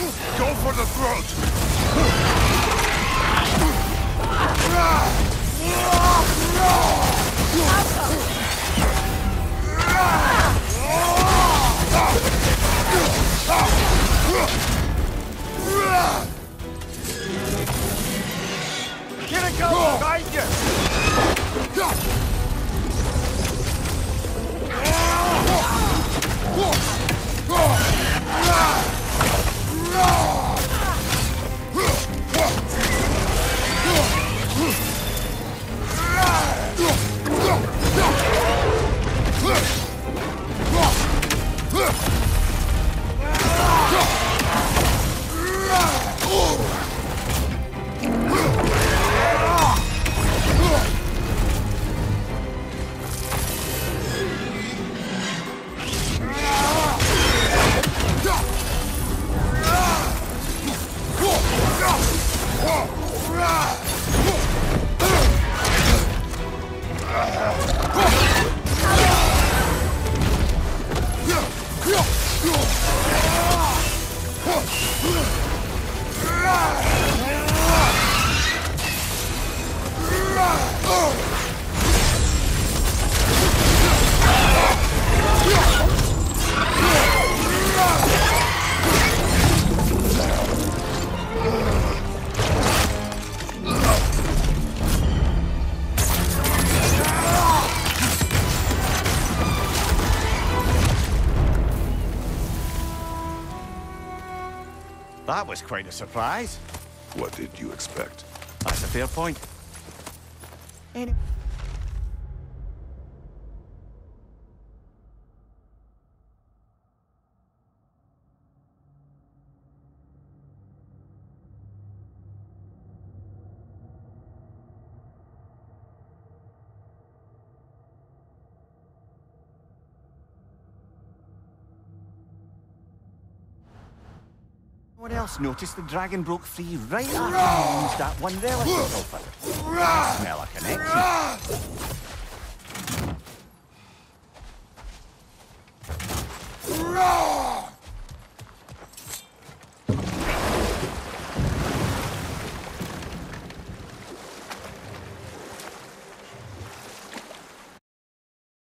Go for the throat! Ah! That was quite a surprise. What did you expect? That's a fair point. Any Anyone else noticed the dragon broke free right after he used that one relic offered? Smell a connection.